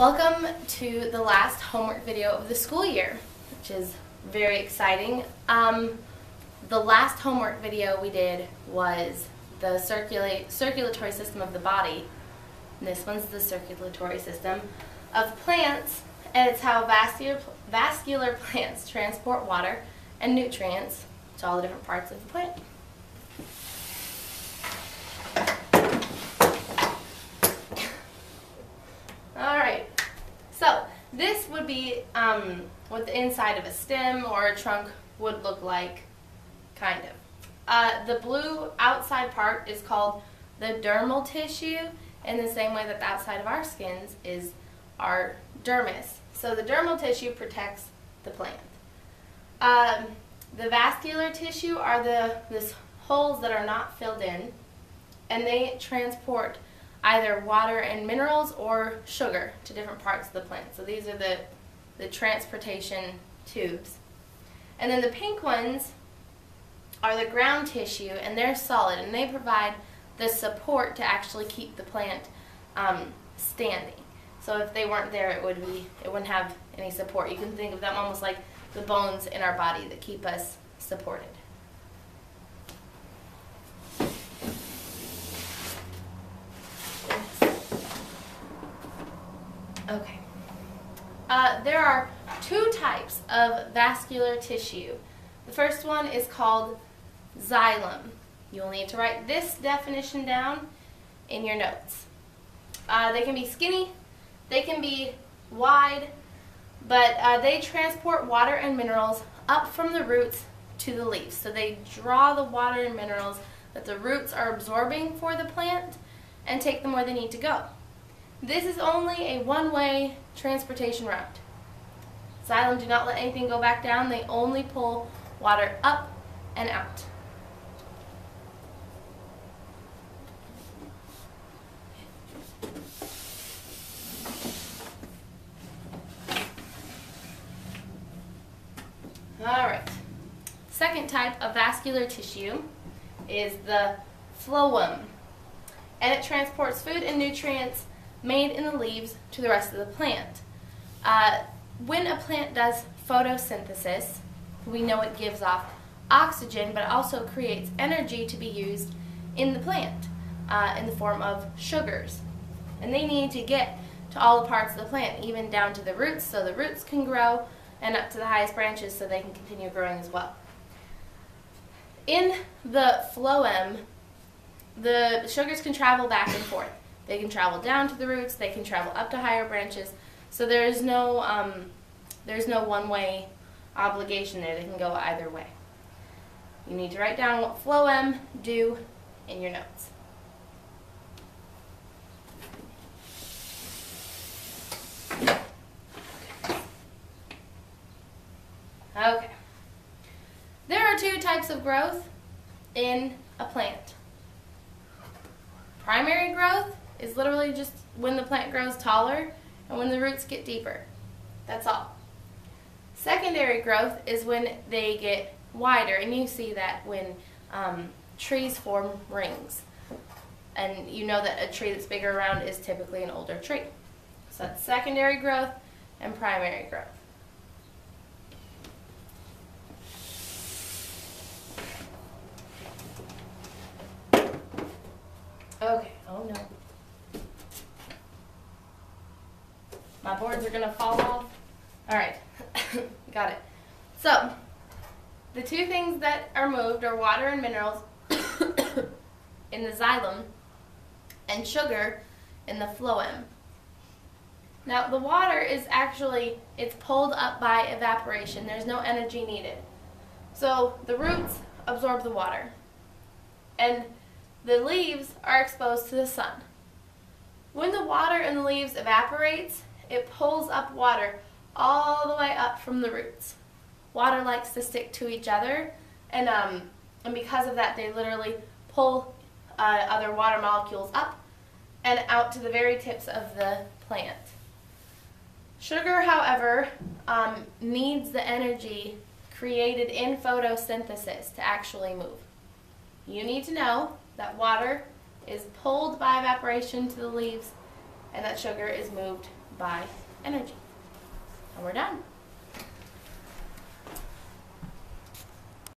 Welcome to the last homework video of the school year, which is very exciting. Um, the last homework video we did was the circulate, circulatory system of the body. And this one's the circulatory system of plants, and it's how vascular, vascular plants transport water and nutrients to all the different parts of the plant. Alright, so this would be um, what the inside of a stem or a trunk would look like, kind of. Uh, the blue outside part is called the dermal tissue in the same way that the outside of our skins is our dermis. So the dermal tissue protects the plant. Um, the vascular tissue are the this holes that are not filled in, and they transport either water and minerals or sugar to different parts of the plant. So these are the, the transportation tubes. And then the pink ones are the ground tissue, and they're solid, and they provide the support to actually keep the plant um, standing. So if they weren't there, it would be it wouldn't have any support. You can think of them almost like the bones in our body that keep us supported. Okay. There are two types of vascular tissue. The first one is called xylem. You'll need to write this definition down in your notes. Uh, they can be skinny, they can be wide, but uh, they transport water and minerals up from the roots to the leaves. So they draw the water and minerals that the roots are absorbing for the plant and take them where they need to go. This is only a one-way transportation route. Xylem do not let anything go back down. They only pull water up and out. Alright. Second type of vascular tissue is the phloem. And it transports food and nutrients made in the leaves to the rest of the plant. Uh, when a plant does photosynthesis, we know it gives off oxygen, but also creates energy to be used in the plant uh, in the form of sugars. And they need to get to all the parts of the plant, even down to the roots, so the roots can grow, and up to the highest branches so they can continue growing as well. In the phloem, the sugars can travel back and forth. They can travel down to the roots, they can travel up to higher branches, so there is no, um, there's no one-way obligation there. They can go either way. You need to write down what phloem do in your notes. Okay. There are two types of growth in a plant. Primary growth is literally just when the plant grows taller and when the roots get deeper. That's all. Secondary growth is when they get wider, and you see that when um, trees form rings. And you know that a tree that's bigger around is typically an older tree. So that's secondary growth and primary growth. Okay, oh no. My boards are gonna fall off. All right, got it. So, the two things that are moved are water and minerals in the xylem and sugar in the phloem. Now, the water is actually, it's pulled up by evaporation. There's no energy needed. So, the roots absorb the water. And the leaves are exposed to the sun. When the water in the leaves evaporates, it pulls up water all the way up from the roots. Water likes to stick to each other, and, um, and because of that, they literally pull uh, other water molecules up and out to the very tips of the plant. Sugar, however, um, needs the energy created in photosynthesis to actually move. You need to know that water is pulled by evaporation to the leaves and that sugar is moved by energy. And we're done.